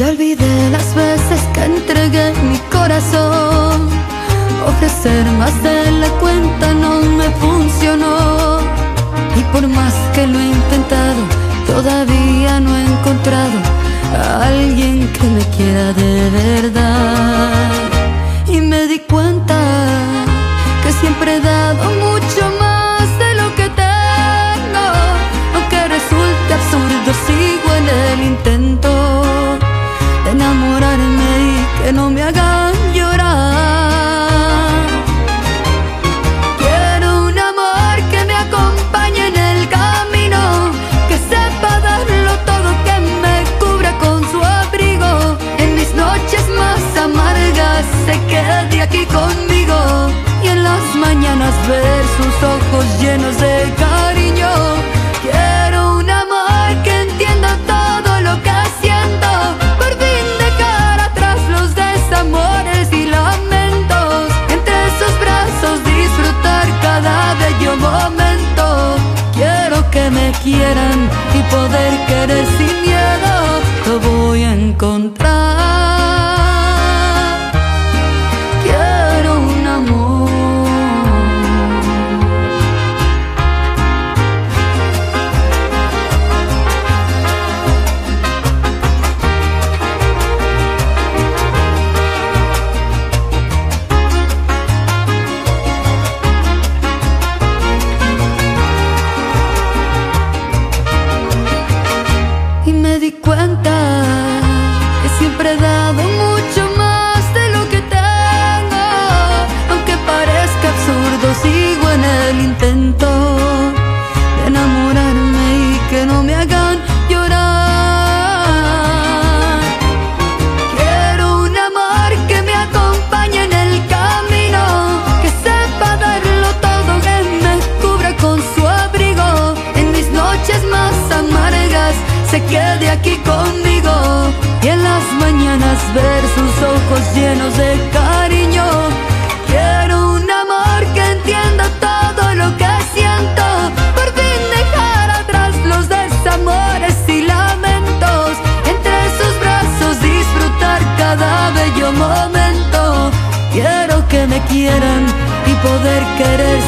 Ya olvidé las veces que entregué mi corazón. Ofrecer más de la cuenta no me funcionó. Y por más que lo he intentado, todavía no he encontrado a alguien que me quiera de verdad. De cariño. Quiero un amor que entienda todo lo que siento amores y lamentos. Entre sus brazos disfrutar cada bello momento. Quiero que me quieran frequenta se quede aquí conmigo y en las mañanas ver sus ojos llenos de cariño. Quiero un amor que entienda todo lo que siento, por fin dejar atrás los desamores y lamentos, entre sus brazos disfrutar cada bello momento. Quiero que me quieran y poder querer